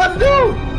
must do?